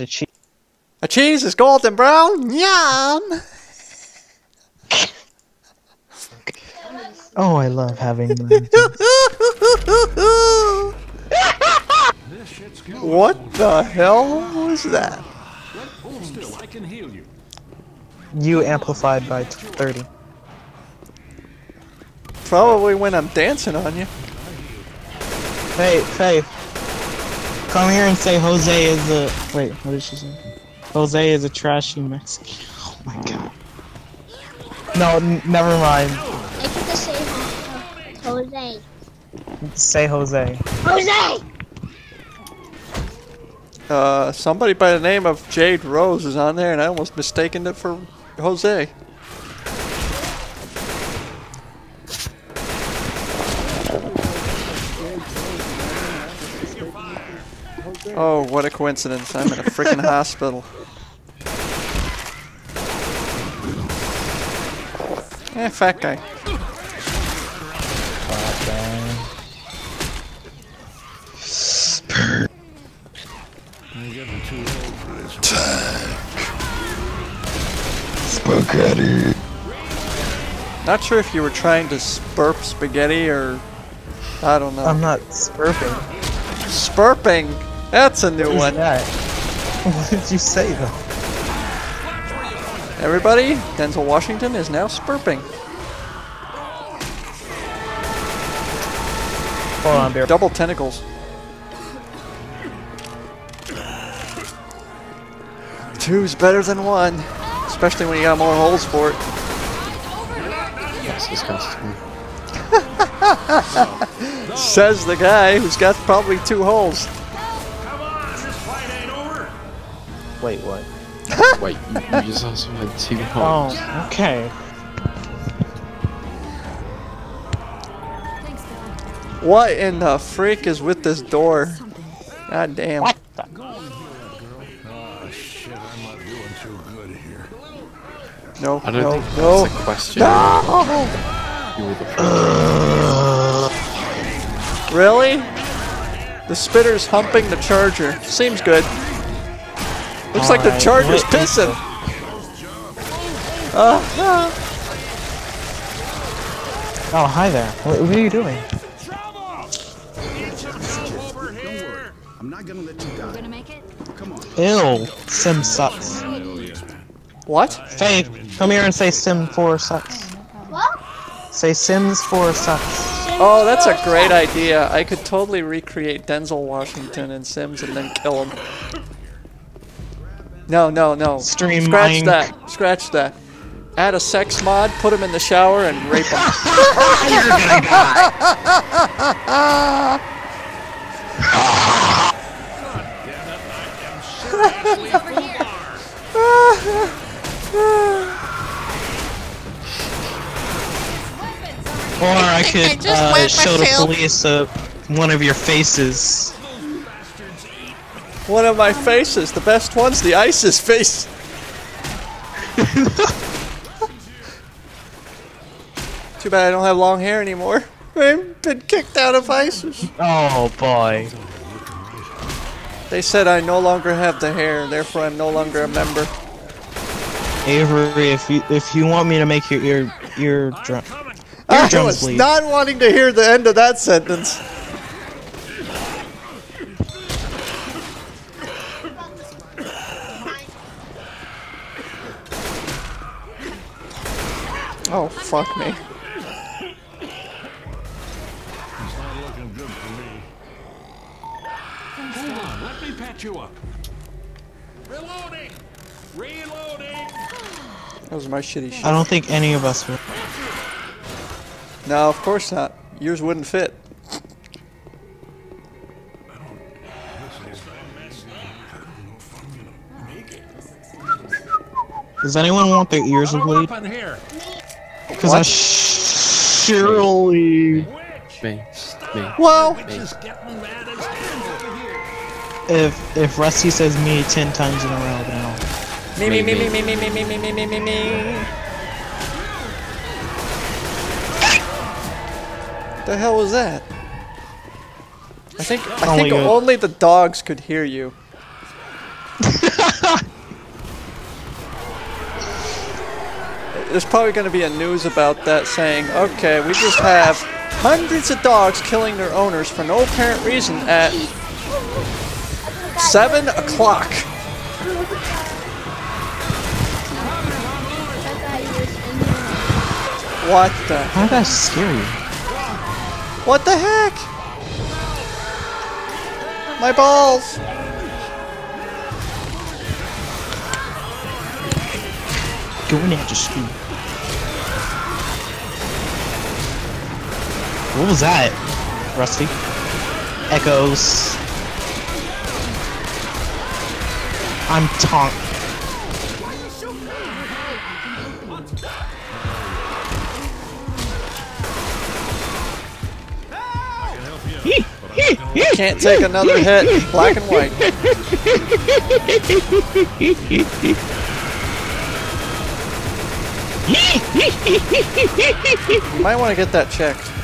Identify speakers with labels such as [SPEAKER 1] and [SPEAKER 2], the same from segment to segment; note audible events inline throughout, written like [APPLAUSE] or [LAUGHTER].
[SPEAKER 1] The cheese.
[SPEAKER 2] A cheese is golden brown. Yum. [LAUGHS]
[SPEAKER 1] Oh, I love having them. [LAUGHS]
[SPEAKER 2] what the hell was that?
[SPEAKER 3] Still, I can heal you.
[SPEAKER 1] you amplified by 30.
[SPEAKER 2] Probably when I'm dancing on you.
[SPEAKER 1] Faith, Faith. Come here and say Jose is a. Wait, what did she say? Jose is a trashy Mexican. Oh my god. No, n- never mind.
[SPEAKER 4] I get to say Ho- Jose.
[SPEAKER 1] Say Jose.
[SPEAKER 4] Jose!
[SPEAKER 2] Uh, somebody by the name of Jade Rose is on there, and I almost mistaken it for Jose. Oh, what a coincidence. I'm in a freaking [LAUGHS] hospital. Eh, fat guy.
[SPEAKER 3] I'm getting too old for this.
[SPEAKER 5] Spaghetti.
[SPEAKER 2] Not sure if you were trying to spurp spaghetti or. I don't know.
[SPEAKER 1] I'm not spurping.
[SPEAKER 2] Spurping! That's a new
[SPEAKER 1] What is
[SPEAKER 2] one.
[SPEAKER 1] that? [LAUGHS] What did you say though?
[SPEAKER 2] Everybody, Denzel Washington is now spurping.
[SPEAKER 1] Hold on, bear.
[SPEAKER 2] Double tentacles. Two's better than one, especially when you got more holes for it.
[SPEAKER 5] That's disgusting. [LAUGHS]
[SPEAKER 2] Says the guy who's got probably two holes.
[SPEAKER 1] Wait, what? [LAUGHS]
[SPEAKER 5] Wait, you, you just also had two holes.
[SPEAKER 1] Oh, okay.
[SPEAKER 2] What in the freak is with this door? God damn.
[SPEAKER 1] What the?
[SPEAKER 3] Oh shit, I'm not doing too good here.
[SPEAKER 2] No,
[SPEAKER 5] I don't
[SPEAKER 2] no,
[SPEAKER 5] think
[SPEAKER 2] no.
[SPEAKER 5] that's a question.
[SPEAKER 2] No!
[SPEAKER 5] You were the first.
[SPEAKER 2] Really? The spitter's humping the charger. Seems good. Looks like the charger's
[SPEAKER 1] what is
[SPEAKER 2] pissing. Uh, uh,
[SPEAKER 1] Oh, hi there. What, what are you doing?
[SPEAKER 3] Trouble! Get yourself over here.
[SPEAKER 6] I'm not gonna let you die.
[SPEAKER 7] Gonna make it?
[SPEAKER 6] Come on.
[SPEAKER 1] Ew. Sim sucks.
[SPEAKER 2] what?
[SPEAKER 1] Faith, come here and say Sim 4 sucks.
[SPEAKER 4] What?
[SPEAKER 1] Say Sims 4 sucks.
[SPEAKER 2] Oh, that's a great idea. I could totally recreate Denzel Washington and Sims and then kill him. No, no, no.
[SPEAKER 1] Stream
[SPEAKER 2] Scratch
[SPEAKER 1] mine.
[SPEAKER 2] that. Scratch that. Add a sex mod, put him in the shower, and rape him. [LAUGHS] [LAUGHS]
[SPEAKER 1] Or I could
[SPEAKER 4] just
[SPEAKER 1] uh, show the police uh, one of your faces.
[SPEAKER 2] One of my faces, the best one's the ISIS face. Too bad I don't have long hair anymore. I've been kicked out of ISIS.
[SPEAKER 1] Oh boy.
[SPEAKER 2] They said I no longer have the hair, therefore I'm no longer a member.
[SPEAKER 1] Avery, if you if you want me to make your ear ear drum
[SPEAKER 2] I was
[SPEAKER 1] bleed.
[SPEAKER 2] not wanting to hear the end of that sentence. Oh, fuck me.
[SPEAKER 3] It's not looking good for me. Hold on, let me patch you up. Reloading! Reloading!
[SPEAKER 2] That was my shitty shit.
[SPEAKER 1] I don't think any of us will.
[SPEAKER 2] No, of course not. Yours wouldn't fit.
[SPEAKER 1] Does anyone want their ears to Because I surely,
[SPEAKER 5] Me. Me.
[SPEAKER 2] Well,
[SPEAKER 3] Just getting mad as hell over here.
[SPEAKER 1] if if Rusty says me ten times in a row, then I'll.
[SPEAKER 2] me, me, me, me, me, me, me, me, me, me, me, me, me. The hell was that? I think I
[SPEAKER 1] oh
[SPEAKER 2] think only the dogs could hear you. [LAUGHS] there's probably going to be a news about that saying, okay, we just have hundreds of dogs killing their owners for no apparent reason at 7 o'clock.
[SPEAKER 4] That guy was in here.
[SPEAKER 2] What the?
[SPEAKER 1] How that scary?
[SPEAKER 2] What the heck? My balls!
[SPEAKER 1] Going at your. What was that? Rusty? Echoes. I'm taunt.
[SPEAKER 2] Can't take another hit. Black and white. [LAUGHS] You might want to get that checked.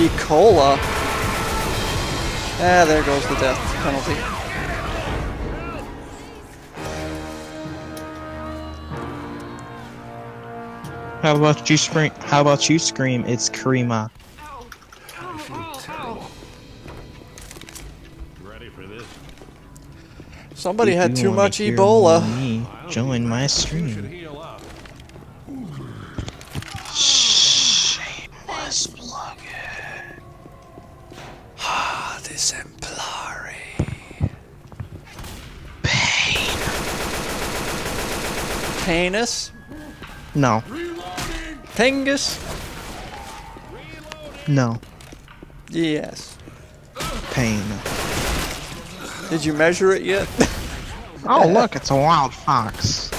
[SPEAKER 2] E. cola. Ah, there goes the death penalty.
[SPEAKER 1] How about you scream? How about you scream? It's Karima.
[SPEAKER 3] Ready for this?
[SPEAKER 2] Somebody
[SPEAKER 1] If
[SPEAKER 2] had too much Ebola.
[SPEAKER 1] Me, join my stream.
[SPEAKER 2] Emplari.
[SPEAKER 1] Pain.
[SPEAKER 2] Penis?
[SPEAKER 1] No,
[SPEAKER 2] Pengus?
[SPEAKER 1] no,
[SPEAKER 2] Yes.
[SPEAKER 1] pain.
[SPEAKER 2] Did you measure it yet? [LAUGHS]
[SPEAKER 1] Oh look, it's a wild fox.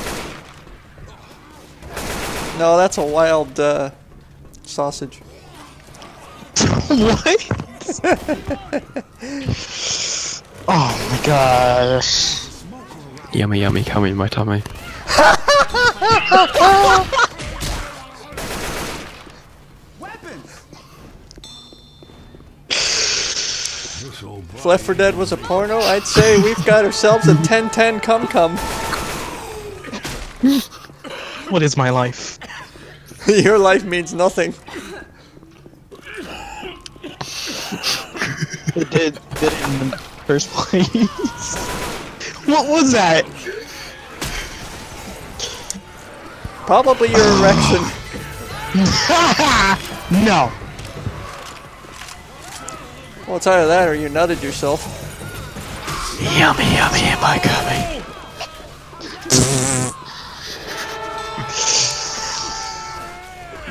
[SPEAKER 2] no, that's a wild uh, sausage. [LAUGHS]
[SPEAKER 1] what? [LAUGHS] oh my gosh.
[SPEAKER 5] Yummy, yummy, come in my tummy.
[SPEAKER 3] This old
[SPEAKER 2] If Left 4 Dead was a porno, I'd say we've got ourselves a 10-10 cum cum.
[SPEAKER 1] What is my life? [LAUGHS]
[SPEAKER 2] Your life means nothing.
[SPEAKER 1] It did did it in the first place. what was that?
[SPEAKER 2] Probably your erection. [LAUGHS]
[SPEAKER 1] no.
[SPEAKER 2] Well, it's either that or you nutted yourself.
[SPEAKER 5] Yummy, yummy, am I coming?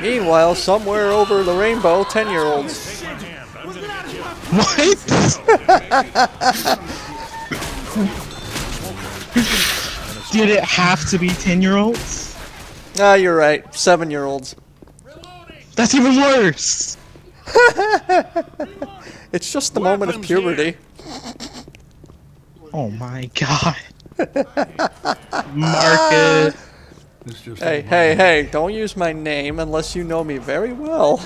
[SPEAKER 2] Meanwhile, somewhere over the rainbow, 10-year-olds.
[SPEAKER 1] What? [LAUGHS] Did it have to be 10 year olds?
[SPEAKER 2] Ah, you're right. 7-year-olds.
[SPEAKER 1] That's even worse. [LAUGHS]
[SPEAKER 2] It's just the moment of
[SPEAKER 3] Weapons here.
[SPEAKER 2] puberty.
[SPEAKER 1] Oh my god. [LAUGHS] Market.
[SPEAKER 3] It's just
[SPEAKER 2] Hey, hey, hey, don't use my name unless you know me very well.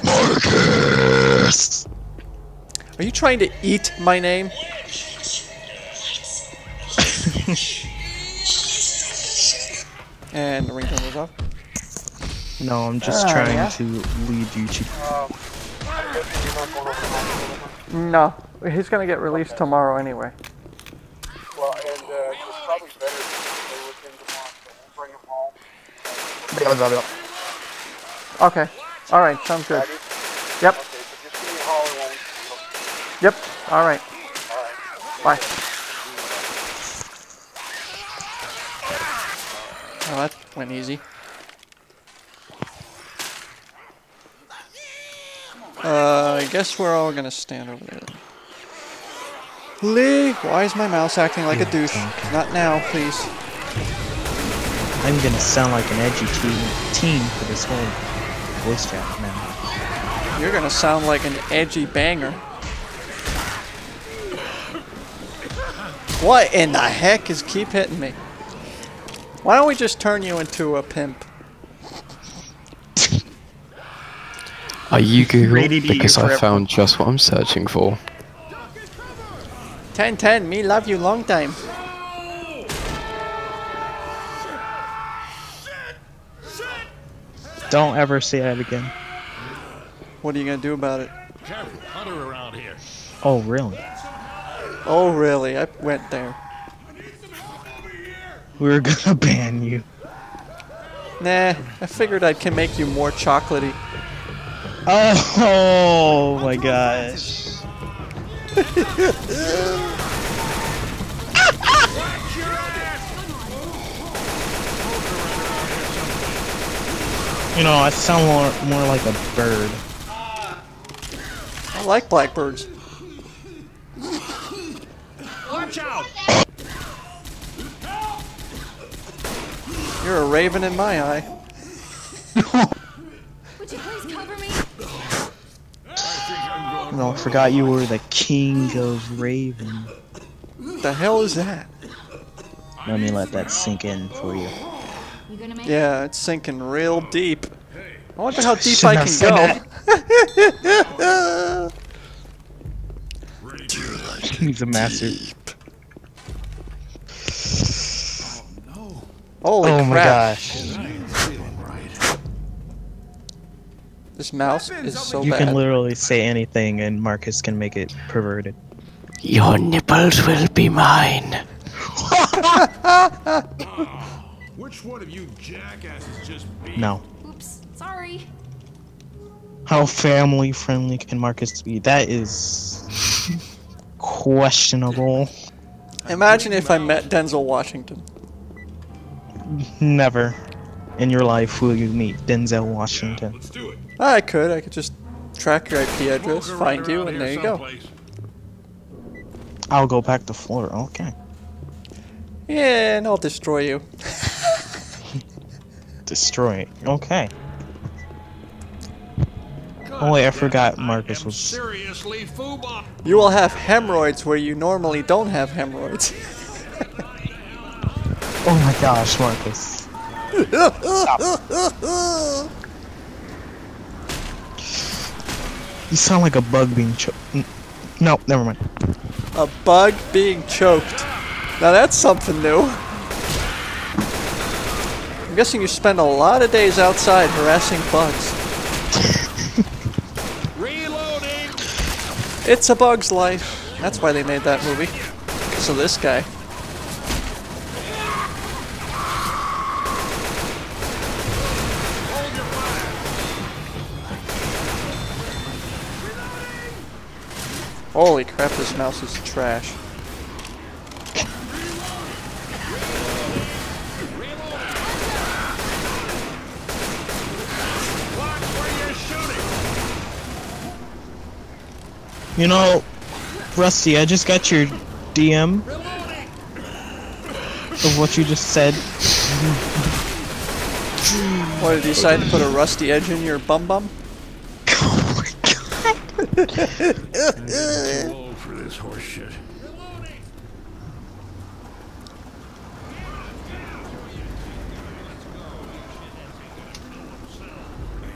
[SPEAKER 2] Are you trying to eat my name? [LAUGHS] and the ringtone goes off.
[SPEAKER 1] No, I'm just
[SPEAKER 2] Ah,
[SPEAKER 1] trying
[SPEAKER 2] yeah?
[SPEAKER 1] to lead you to.
[SPEAKER 2] No, he's gonna get released tomorrow anyway.
[SPEAKER 6] Well, and uh, it's probably better if they with him tomorrow. So we'll bring him home.
[SPEAKER 2] Okay. All right. Sounds good.
[SPEAKER 6] Ready?
[SPEAKER 2] Yep.
[SPEAKER 6] Okay, so just give me a holler when we
[SPEAKER 2] Yep. All right. Bye. Oh, that went easy. Uh, I guess we're all gonna stand over there. Lee, why is my mouse acting like a douche? Not now, please.
[SPEAKER 1] I'm gonna sound like an edgy teen, teen for this whole voice chat now.
[SPEAKER 2] You're gonna sound like an edgy banger. What in the heck is keep hitting me? Why don't we just turn you into a pimp?
[SPEAKER 5] Are you Google? Because I found just what I'm searching for.
[SPEAKER 2] 1010, me love you long time.
[SPEAKER 1] Don't ever say that again.
[SPEAKER 2] What are you gonna do about it?
[SPEAKER 3] Careful, hunter around here.
[SPEAKER 1] Oh, really?
[SPEAKER 2] Oh, really? I went there.
[SPEAKER 1] We were gonna ban you.
[SPEAKER 2] Nah, I figured I can make you more chocolatey.
[SPEAKER 1] Oh, my gosh. You know, I sound more, more like a bird.
[SPEAKER 2] I like blackbirds. You're a raven in my eye. [LAUGHS]
[SPEAKER 4] Would you please cover me?
[SPEAKER 1] You know, I forgot you were the king of Raven.
[SPEAKER 2] What the hell is that?
[SPEAKER 1] Let me let that sink in for you.
[SPEAKER 4] You
[SPEAKER 2] Yeah, it's sinking real deep. I wonder how deep I can go.
[SPEAKER 1] He's [LAUGHS] a master.
[SPEAKER 2] Holy
[SPEAKER 1] Oh my gosh.
[SPEAKER 2] This mouse is so
[SPEAKER 1] You
[SPEAKER 2] bad.
[SPEAKER 1] can literally say anything and Marcus can make it perverted.
[SPEAKER 5] Your nipples will be mine. [LAUGHS]
[SPEAKER 3] Which one of you jackasses just beat?
[SPEAKER 1] No.
[SPEAKER 4] Oops, sorry.
[SPEAKER 1] How family friendly can Marcus be? That is [LAUGHS] questionable.
[SPEAKER 2] Imagine if I met Denzel Washington.
[SPEAKER 1] Never in your life will you meet Denzel Washington.
[SPEAKER 3] Let's do it.
[SPEAKER 2] I could. I could just track your IP address,
[SPEAKER 3] Poker
[SPEAKER 2] find
[SPEAKER 3] runner
[SPEAKER 2] you, and there you go.
[SPEAKER 3] someplace.
[SPEAKER 1] I'll go back to Florida. Okay.
[SPEAKER 2] Yeah, and I'll destroy you. [LAUGHS]
[SPEAKER 1] Destroy it. Okay.
[SPEAKER 3] God
[SPEAKER 1] Oh, wait, I forgot
[SPEAKER 3] it,
[SPEAKER 1] Marcus
[SPEAKER 3] am
[SPEAKER 1] was-
[SPEAKER 3] seriously FUBA.
[SPEAKER 2] You will have hemorrhoids where you normally don't have hemorrhoids. [LAUGHS]
[SPEAKER 1] Oh my gosh, Marcus. You sound like a bug being choked. No, never mind.
[SPEAKER 2] A bug being choked. Now that's something new. I'm guessing you spend a lot of days outside harassing bugs.
[SPEAKER 3] Reloading. [LAUGHS]
[SPEAKER 2] It's a bug's life. That's why they made that movie. So this guy. Holy crap, this mouse is trash.
[SPEAKER 1] You know, Rusty, I just got your DM of what you just said.
[SPEAKER 2] What, did you decide to put a rusty edge in your bum bum?
[SPEAKER 3] For this horse shit.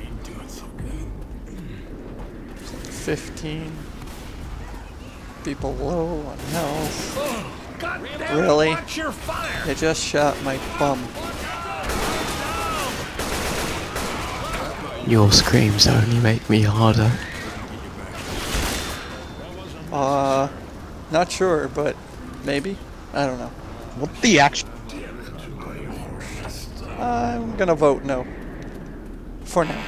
[SPEAKER 3] Ain't doing so good.
[SPEAKER 2] 15 people low on health. Really? They just shot my bum.
[SPEAKER 5] Your screams only make me harder.
[SPEAKER 2] Uh, not sure, but maybe. I don't know.
[SPEAKER 1] What the actual?
[SPEAKER 2] I'm gonna vote no. For now.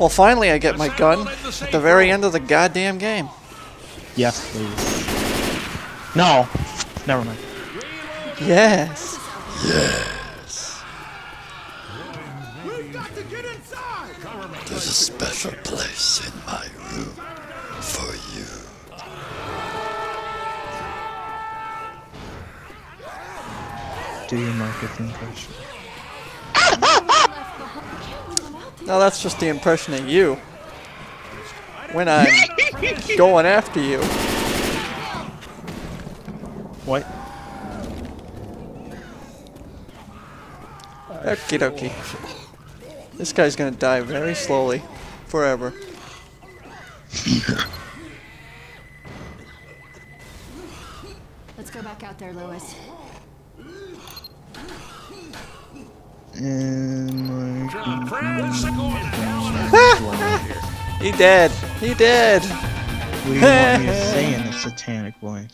[SPEAKER 2] Well, finally I get my gun at the very end of the goddamn game.
[SPEAKER 1] Yes, please. No. Never mind.
[SPEAKER 2] Yes.
[SPEAKER 7] There's special place in my room for you.
[SPEAKER 1] Do your Marcus impression.
[SPEAKER 2] No, that's just the impression of you. When I'm [LAUGHS] going after you.
[SPEAKER 1] What?
[SPEAKER 2] Okie dokie. This guy's gonna die very slowly. Forever.
[SPEAKER 4] Let's go back out there,
[SPEAKER 1] Lewis. And my [LAUGHS]
[SPEAKER 2] He dead. He dead.
[SPEAKER 8] What are you to [LAUGHS] say in the satanic voice?